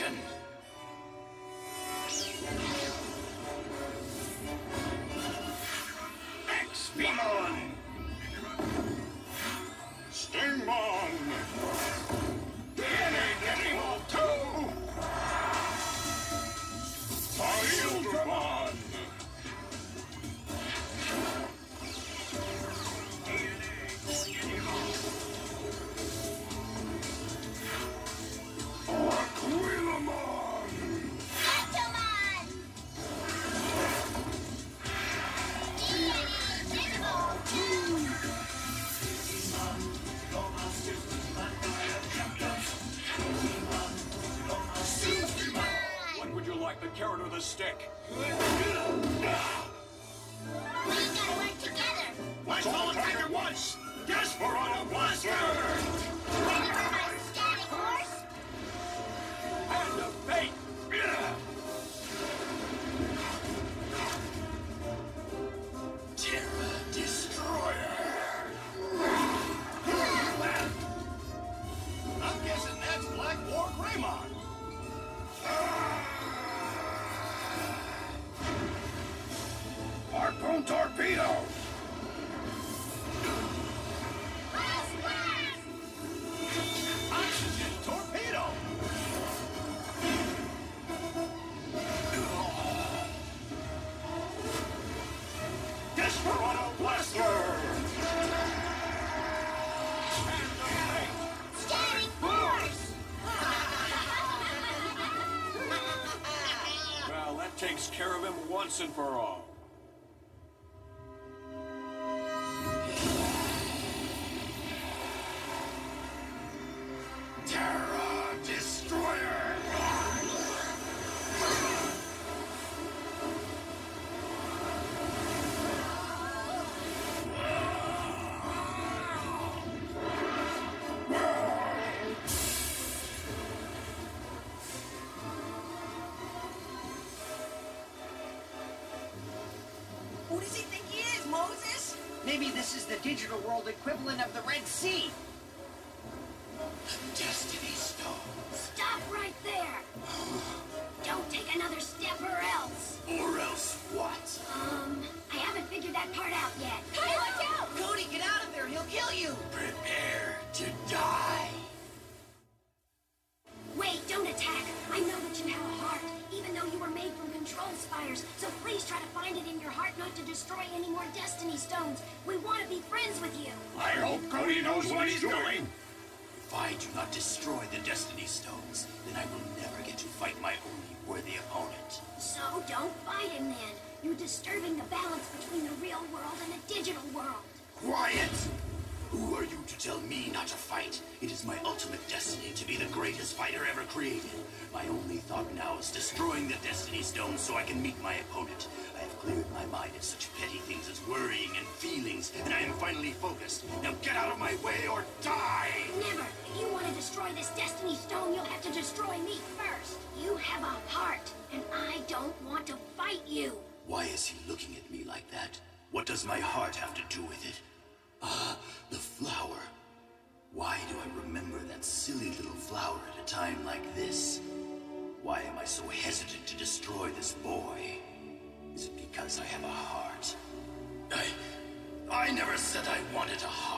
action! ExVeemon! Stingmon! Stick? Once and for all. This is the digital world equivalent of the Red Sea. The Destiny Stone. Stop right there! Don't take another step to destroy any more Destiny Stones. We want to be friends with you. I hope Cody knows what he's doing. If I do not destroy the Destiny Stones, then I will never get to fight my only worthy opponent. So don't fight him then. You're disturbing the balance between the real world and the digital world. Quiet! Not to fight? It is my ultimate destiny to be the greatest fighter ever created. My only thought now is destroying the Destiny Stone so I can meet my opponent. I have cleared my mind of such petty things as worrying and feelings, and I am finally focused. Now get out of my way or die! Never. If you want to destroy this Destiny Stone, you'll have to destroy me first. You have a heart, and I don't want to fight you. Why is he looking at me like that? What does my heart have to do with it? Ah, the flower. Why do I remember that silly little flower at a time like this? Why am I so hesitant to destroy this boy? Is it because I have a heart? I... I never said I wanted a heart.